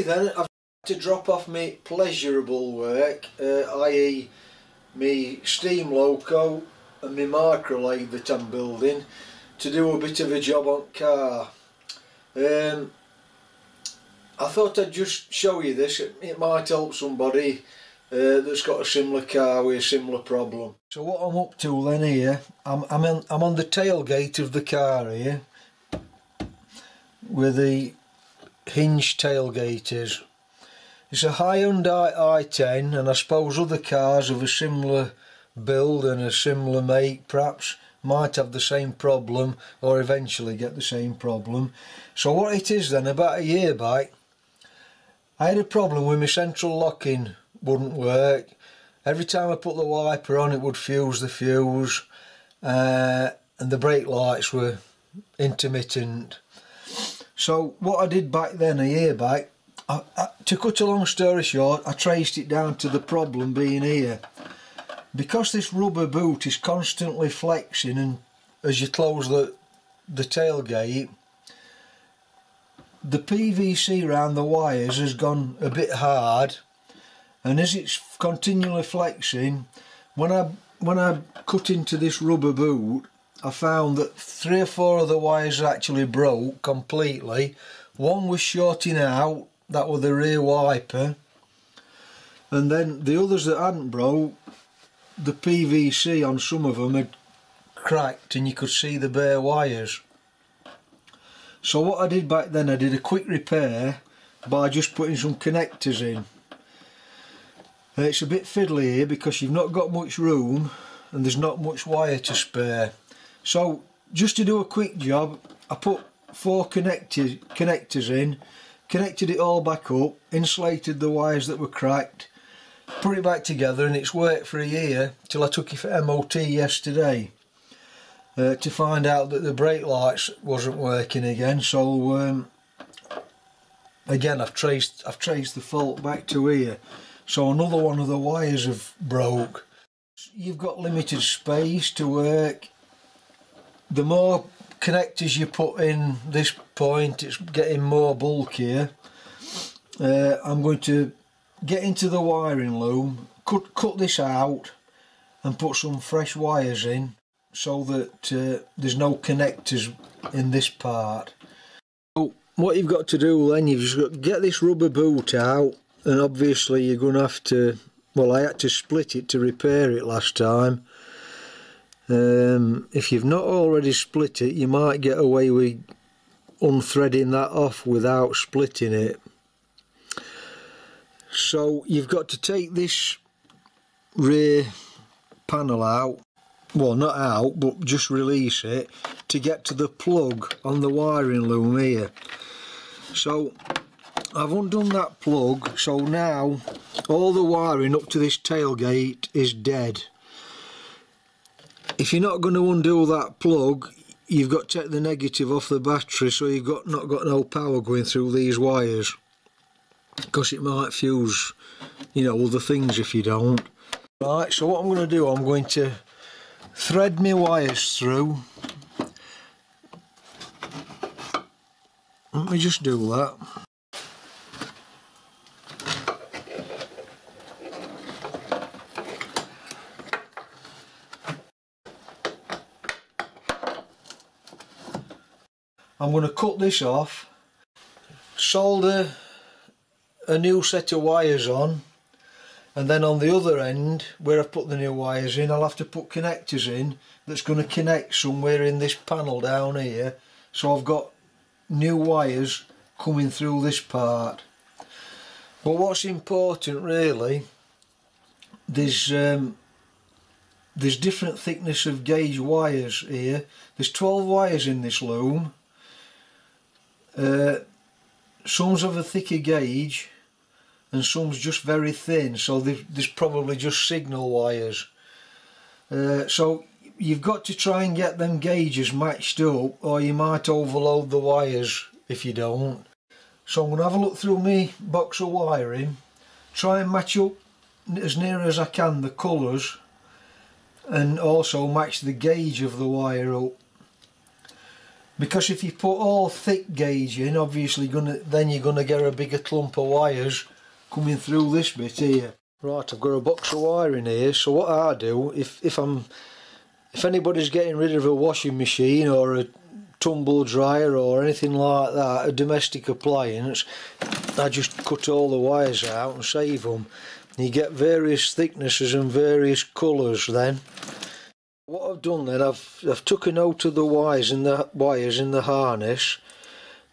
then I've to drop off my pleasurable work, uh, i.e. me steam loco and my micro lathe that I'm building to do a bit of a job on car. Um, I thought I'd just show you this, it, it might help somebody uh, that's got a similar car with a similar problem. So what I'm up to then here, I'm, I'm, in, I'm on the tailgate of the car here with the hinge tailgate is. It's a Hyundai i10 and I suppose other cars of a similar build and a similar make perhaps might have the same problem or eventually get the same problem. So what it is then, about a year back, I had a problem with my central locking wouldn't work. Every time I put the wiper on it would fuse the fuse uh, and the brake lights were intermittent. So what I did back then, a year back, I, I, to cut a long story short, I traced it down to the problem being here. Because this rubber boot is constantly flexing and as you close the, the tailgate, the PVC around the wires has gone a bit hard and as it's continually flexing, when I when I cut into this rubber boot, I found that three or four of the wires actually broke completely. One was shorting out, that was the rear wiper. And then the others that hadn't broke, the PVC on some of them had cracked and you could see the bare wires. So what I did back then, I did a quick repair by just putting some connectors in. It's a bit fiddly here because you've not got much room and there's not much wire to spare. So just to do a quick job, I put four connectors, connectors in, connected it all back up, insulated the wires that were cracked, put it back together and it's worked for a year till I took it for MOT yesterday. Uh, to find out that the brake lights wasn't working again. So um, again I've traced I've traced the fault back to here. So another one of the wires have broke. You've got limited space to work the more connectors you put in this point it's getting more bulkier uh, I'm going to get into the wiring loom cut, cut this out and put some fresh wires in so that uh, there's no connectors in this part. So what you've got to do then you've just got to get this rubber boot out and obviously you're going to have to well I had to split it to repair it last time um, if you've not already split it you might get away with unthreading that off without splitting it. So you've got to take this rear panel out well not out but just release it to get to the plug on the wiring loom here. So I've undone that plug so now all the wiring up to this tailgate is dead if you're not going to undo that plug you've got to take the negative off the battery so you've got not got no power going through these wires. Because it might fuse you know other things if you don't. Right so what I'm going to do I'm going to thread my wires through. Let me just do that I'm going to cut this off, solder a new set of wires on and then on the other end where I've put the new wires in I'll have to put connectors in that's going to connect somewhere in this panel down here. So I've got new wires coming through this part. But what's important really there's um, there's different thickness of gauge wires here. There's 12 wires in this loom uh, some's of a thicker gauge and some's just very thin so there's probably just signal wires. Uh, so you've got to try and get them gauges matched up or you might overload the wires if you don't. So I'm going to have a look through my box of wiring try and match up as near as I can the colours and also match the gauge of the wire up because if you put all thick gauge in obviously gonna then you're gonna get a bigger clump of wires coming through this bit here. Right I've got a box of wire in here. So what I do if if I'm if anybody's getting rid of a washing machine or a tumble dryer or anything like that a domestic appliance I just cut all the wires out and save them you get various thicknesses and various colours then what I've done then, I've I've a note of the wires in the wires in the harness,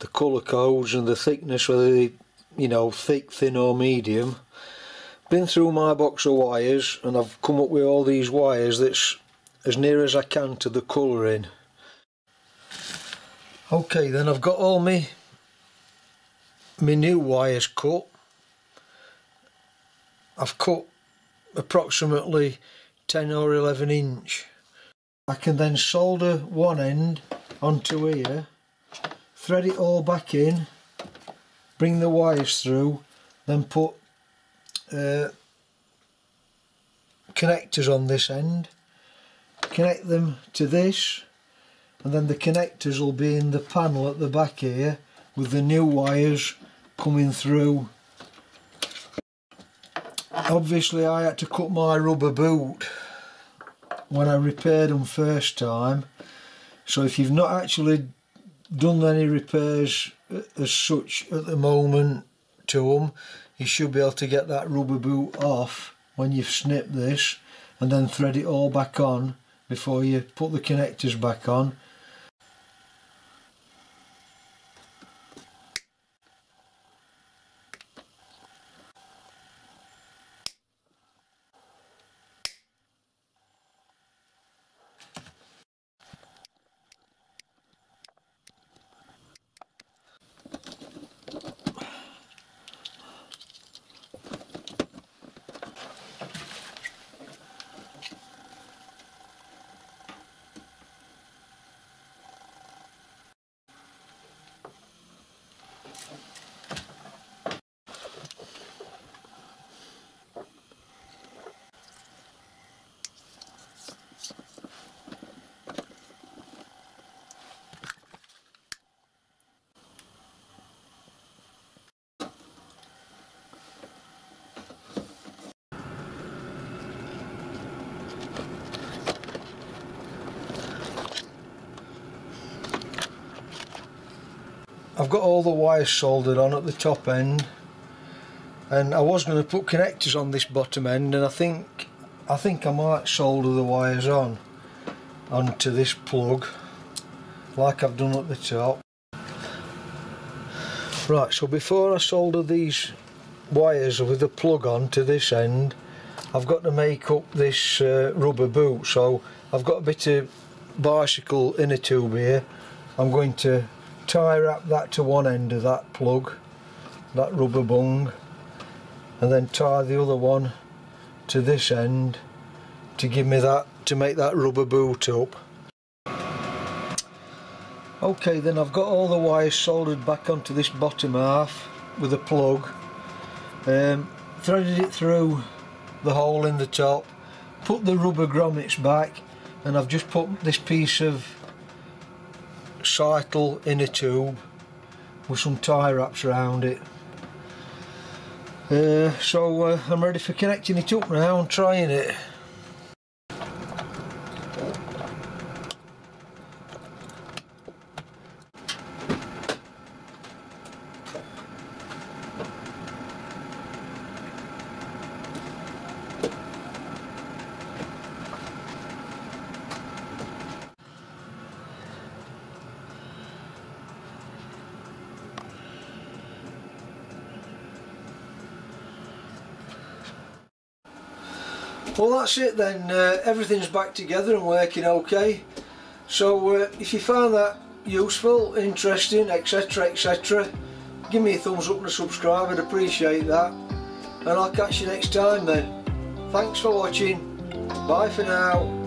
the colour codes and the thickness, whether they, you know, thick, thin or medium. Been through my box of wires and I've come up with all these wires that's as near as I can to the colouring. Okay then I've got all my, my new wires cut. I've cut approximately 10 or 11 inch I can then solder one end onto here, thread it all back in, bring the wires through, then put uh, connectors on this end, connect them to this, and then the connectors will be in the panel at the back here with the new wires coming through. Obviously I had to cut my rubber boot when I repaired them first time. So if you've not actually done any repairs as such at the moment to them you should be able to get that rubber boot off when you've snipped this and then thread it all back on before you put the connectors back on I've got all the wires soldered on at the top end and I was going to put connectors on this bottom end and I think I think I might solder the wires on onto this plug like I've done at the top. Right so before I solder these wires with the plug on to this end I've got to make up this uh, rubber boot. So I've got a bit of bicycle inner tube here. I'm going to tie wrap that to one end of that plug that rubber bung and then tie the other one to this end to give me that to make that rubber boot up. Okay then I've got all the wires soldered back onto this bottom half with a plug um, threaded it through the hole in the top put the rubber grommets back and I've just put this piece of Cytal in a tube with some tie wraps around it. Uh, so uh, I'm ready for connecting it up now and trying it. Well that's it then, uh, everything's back together and working okay. So uh, if you found that useful, interesting, etc etc, give me a thumbs up and a subscribe, I'd appreciate that. And I'll catch you next time then. Thanks for watching, bye for now.